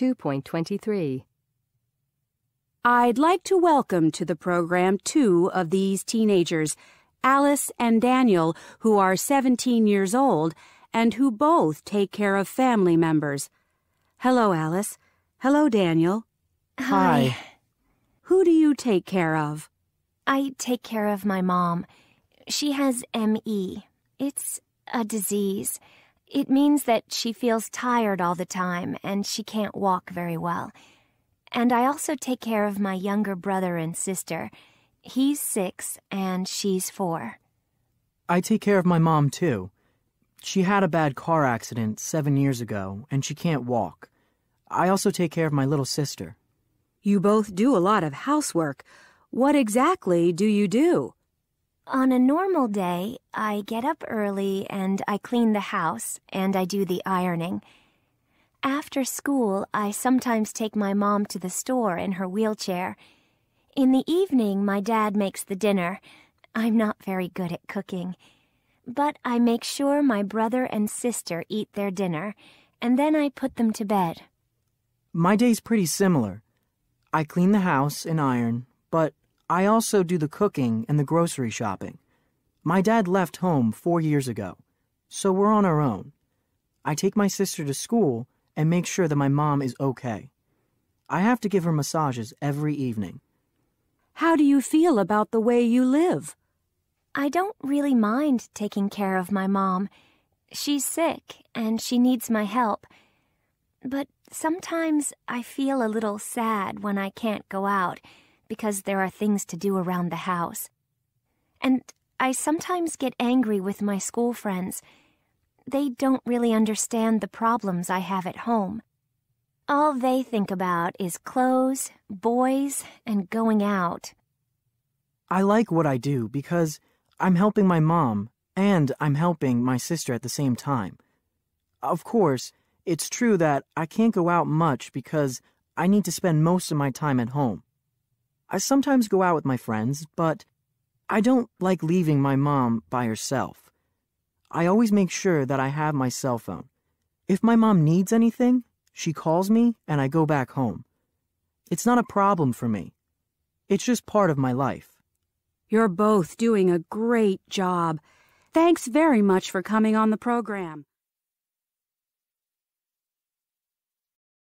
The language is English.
2.23. I'd like to welcome to the program two of these teenagers, Alice and Daniel, who are 17 years old and who both take care of family members. Hello, Alice. Hello, Daniel. Hi. Who do you take care of? I take care of my mom. She has ME. It's a disease. It means that she feels tired all the time and she can't walk very well. And I also take care of my younger brother and sister. He's six and she's four. I take care of my mom, too. She had a bad car accident seven years ago, and she can't walk. I also take care of my little sister. You both do a lot of housework. What exactly do you do? On a normal day, I get up early and I clean the house and I do the ironing. After school, I sometimes take my mom to the store in her wheelchair. In the evening, my dad makes the dinner. I'm not very good at cooking. But I make sure my brother and sister eat their dinner, and then I put them to bed. My day's pretty similar. I clean the house and iron, but I also do the cooking and the grocery shopping. My dad left home four years ago, so we're on our own. I take my sister to school and make sure that my mom is okay. I have to give her massages every evening. How do you feel about the way you live? I don't really mind taking care of my mom. She's sick and she needs my help. But sometimes I feel a little sad when I can't go out because there are things to do around the house. And I sometimes get angry with my school friends. They don't really understand the problems I have at home. All they think about is clothes, boys, and going out. I like what I do because I'm helping my mom and I'm helping my sister at the same time. Of course, it's true that I can't go out much because I need to spend most of my time at home. I sometimes go out with my friends, but I don't like leaving my mom by herself. I always make sure that I have my cell phone. If my mom needs anything, she calls me and I go back home. It's not a problem for me. It's just part of my life. You're both doing a great job. Thanks very much for coming on the program.